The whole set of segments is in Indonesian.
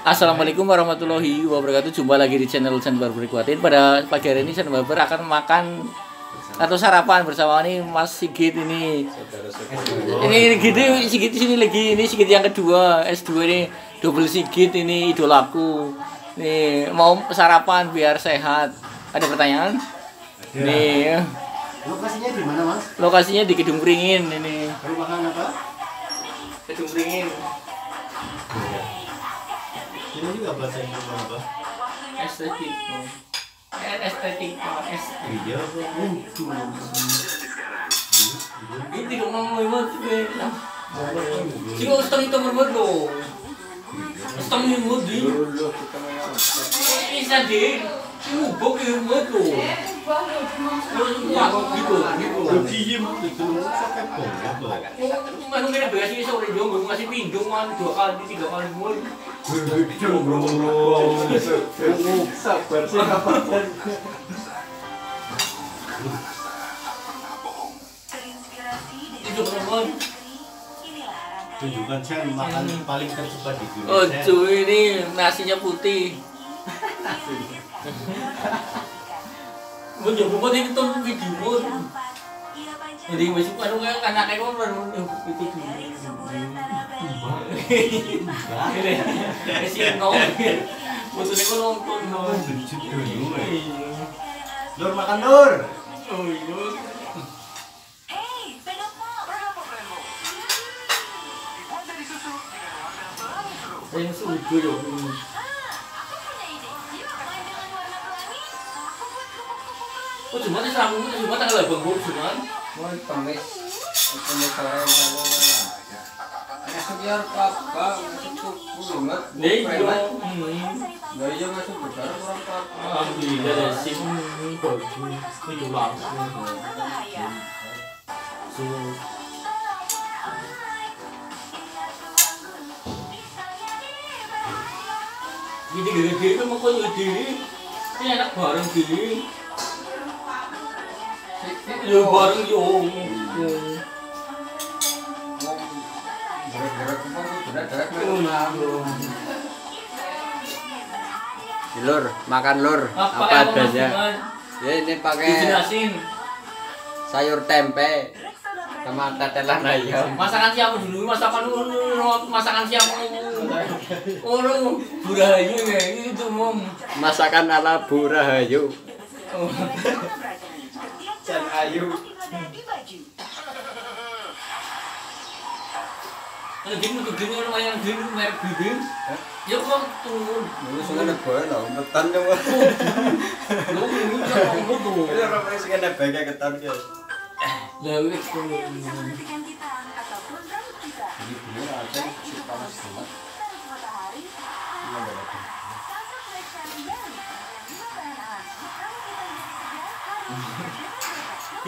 Assalamualaikum warahmatullahi wabarakatuh. Jumpa lagi di channel Sen Barber Kuatin Pada pagi hari ini Barber akan makan Atau sarapan bersama ini Mas Sigit ini. Ini gini Sigit sini lagi. Ini Sigit yang kedua S2 ini. Double Sigit ini idolaku Nih mau sarapan biar sehat. Ada pertanyaan? Nih. Lokasinya di mana, Mas? lokasinya di Kedung Pringin ini. Perumahan apa? Kedung Pringin Ini juga bahasa Inggris apa? Estetik Eh, Estetik S Iya, untung. Hindi ko nang may mat. Siguro gusto nito berbuat lo. Gusto mo yung mood eh. Isa din. Umubok yung Diem sampai dua kali, tiga kali. Sabar sih apa? Itu. Tunjukkan saya makan paling tercepat di dunia. Oh cuy ini nasinya putih. Jauh banget ini tuh video. Jadi masih anu kayak anaknya kan baru itu Ini si nong. Maksudnya kan nonton nong. Dulu. eh. Nur makan Nur. Oh iya. Yang suju ya. Cuma di sambung cuma tanggal 8 cuma. Mau kalau masuk Nih yo. nggak iya masuk besar Alhamdulillah ada sim baju itu langsung. So, Gini gede itu mau kau gede. Ini enak bareng gini. Yo bareng yo. gerak-gerak apa tuh gerak-gerak Oh, lur makan lur Apa, apa adanya ya ini pakai sayur tempe sama tetelan ayam Masakan siapa dulu? Masakan masakan siapa? Oh, lu burayu ya itu mom. masakan ala Bu Ayu. Ayo. Ayo. Ayo. Ayo. Ayo. Ayo. Ayo. Ayo. Ayo. Ayo. Ayo. Ya Ayo. turun. Lu Ayo. Ayo. lah, Ayo. Ayo. Ayo. Ayo. Ayo. kok Ayo. Ayo. Ayo. Ayo. Ayo. Ayo. Ayo. Ayo. Ayo. Ayo.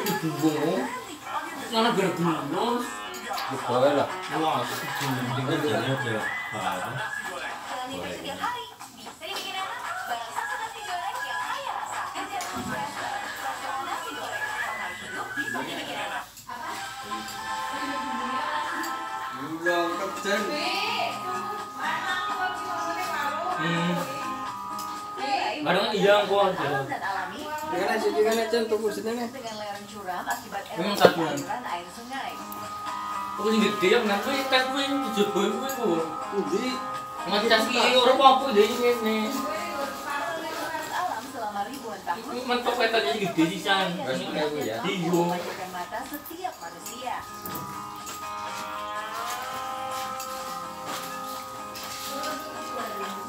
Ini bumbung. Mana gara bumbung. Boy lah. Wah, Ini jadinya kayak apa? Hmm. Kadang iya ada. Dengan aja juga kecen tuh kursinya akibat aliran air sungai. Gede yang nang kuwi tes kuwi kuwi ora apa-apa ngene. Ini mentok petanya gede kayak ya. Iya. mata setiap manusia.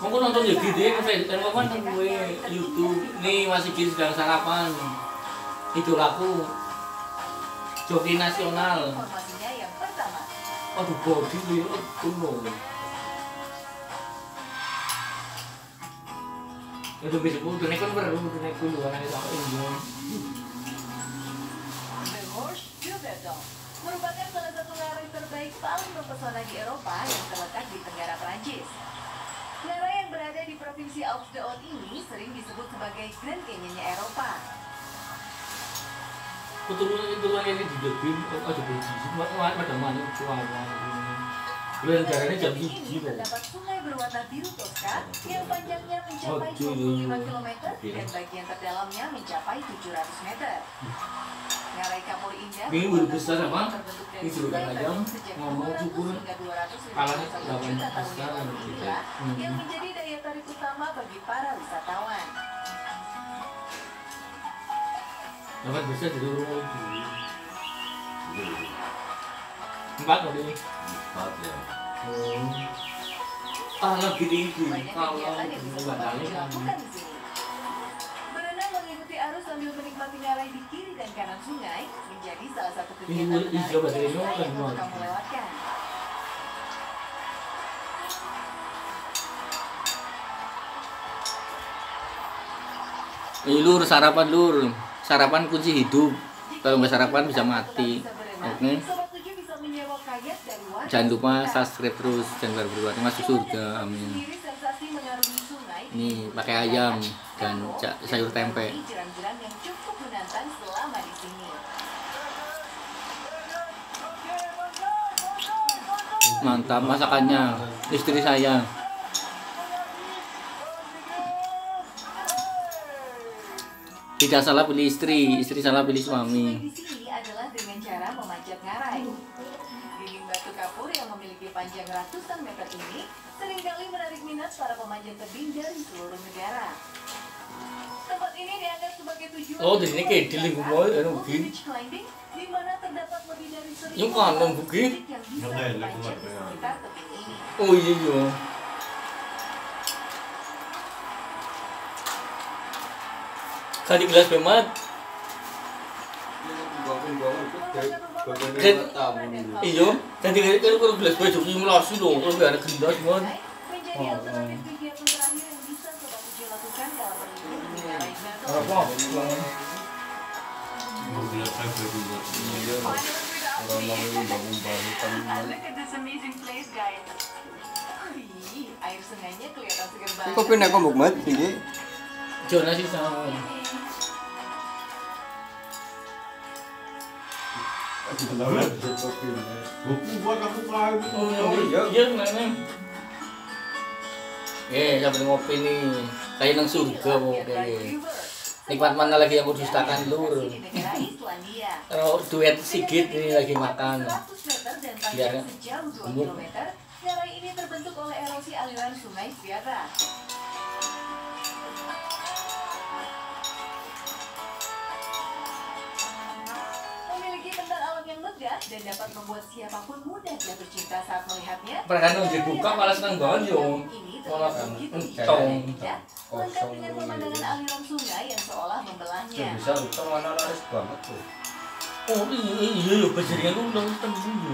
Kamu nonton ya gede ke Facebook apa nang gue YouTube. Nih masih gini sedang sarapan. Itu laku. Joki nasional. Yang pertama, Aduh body gue kuno. Itu bisa pun tuh nekon baru tuh nekon dua nanti sama ini. The Horse merupakan salah satu lereng terbaik paling mempesona di Eropa yang terletak di Tenggara Prancis. Lereng yang berada di provinsi Alpes de Haute ini sering disebut sebagai Grand Canyon-nya Eropa. Keturunan keturunan ini di lebih oh ada biji pada mana cuaca bulan negaranya jam hiji terdapat sungai berwarna biru toska yang panjangnya mencapai 25 km dan bagian terdalamnya mencapai 700 meter. Ngarai Kapur Indah Ini udah besar apa? Ini kan aja, Bandung sejak ngomong 200 syukur. hingga 251 Kalahnya tahun besar, yang Hmm. yang menjadi daya tarik utama bagi para wisatawan. Dapat bisa jadi rumah itu. Empat ini. Empat ya. Ah tinggi. Banyak Kalau kan. dilakukan di sini. Berenang mengikuti arus sambil menikmati ngarai di kiri dan kanan sungai menjadi salah satu kegiatan menarik yang kan kamu lewatkan. Ini lur sarapan lur. Sarapan kunci hidup. Kalau nggak sarapan bisa mati. Oke. Jangan lupa subscribe terus channel berbuat masuk surga. Amin. Ini pakai ayam dan sayur tempe. Mantap masakannya. Istri saya. Tidak salah pilih istri, istri salah pilih suami. Di sini adalah dengan cara memanjat ngarai. Dinding batu kapur yang memiliki panjang ratusan meter ini sering kali menarik minat para pemanjat tebing dari seluruh negara. Tempat ini dianggap sebagai tujuan Oh, di sini kayak di lingkup bawah, ya, climbing, di mana terdapat lebih dari seribu Yung kanan, Bugi. yang Yang lain, lingkungan. Oh iya iya. Kali gelas bemat. Iya, tadi kali kan kalau gelas baju melasi dong, kalau gak ada gelas Oh. Apa? Orang mau air sungainya kelihatan segar Ini banget. naik kok mat tinggi. Jona sih sama. Buku buat aku pelayan. Oh iya, iya mana? Eh, sambil ngopi nih. Kayak nang surga mau kayak. Nikmat mana lagi yang aku dustakan lur. Kalau duet Sigit ini lagi makan. 100 meter dan Biar sejauh 2 gemuk. km, ini terbentuk oleh erosi aliran sungai Viera. Dan dapat membuat siapa pun mudah jatuh cinta saat melihatnya. Pernah kan udah buka malah banget yo. Ini Malah terlihat begitu entong. indah, lengkap dengan pemandangan aliran sungai yang seolah membelahnya. Bisa bisa mana laris banget tuh. Oh iya iya iya berjaringan lu udah tembus yo.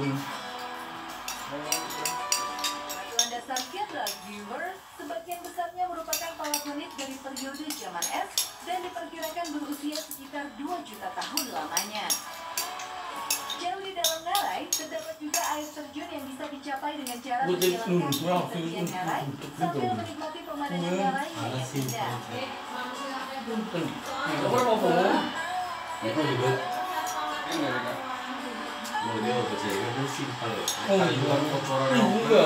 Batuan dasar Kendall Viewer sebagian besarnya merupakan palakonit dari periode zaman es dan diperkirakan berusia sekitar 2 juta tahun lamanya. Jauh di dalam ngarai, terdapat juga air terjun yang bisa dicapai dengan cara berjalan kaki di tepian ngarai sambil menikmati pemandangan Hmm, ngarai yang indah. Juga. Model kecilnya itu simpel. Oh, iya. Iya.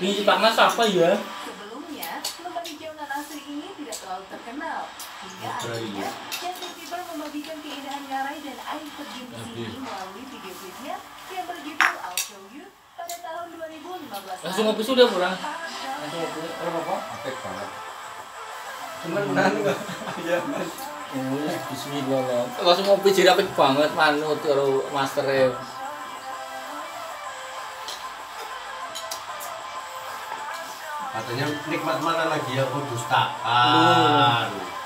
Ini panas apa ya? Sebelumnya, lembah hijau nan asri ini tidak terlalu terkenal. Hingga akhirnya, Justin Bieber membagikan keindahan ngarai dan air terjun di sini melalui video klipnya yang berjudul I'll Show You pada tahun 2015. Langsung ngopi sudah kurang. Langsung ngopi. Apa apa? Apek banget. Cuman nanu ya. Oh, bismillah. Langsung ngopi jadi apik banget manut karo master e. Katanya nikmat mana lagi aku dustakan.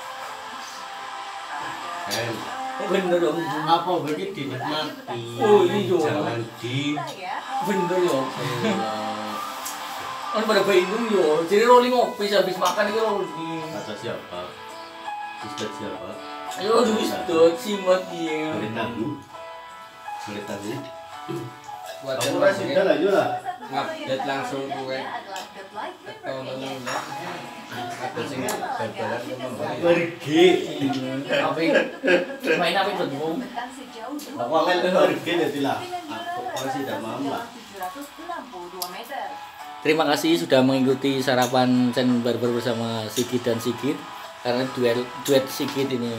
Oh, bener dong. apa begitu dinikmati? Oh, iya. Jangan di. Bener yo. Kan pada bingung yo. Jadi rolling ngopi habis makan itu rolling. kata siapa? Ustaz siapa? Ayo duit tuh simat dia. Boleh tahu. Boleh tahu. Buat Kamu yang masih dah lah. Ngupdate langsung gue. Atau Ada bal-balan. Pergi. Tapi main apa itu? Aku pergi nanti lah. Aku pasti tidak mau lah. Terima kasih sudah mengikuti sarapan channel Barber bersama Sigit dan Sigit karena duel duet Sigit ini.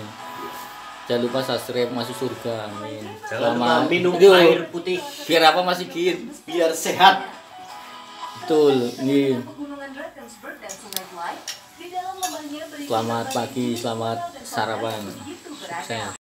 Jangan lupa subscribe masuk surga. Amin. Jangan minum Itu, air putih Biar apa Mas Sigit? biar sehat. Betul. Ini Selamat pagi, selamat sarapan. Sukses.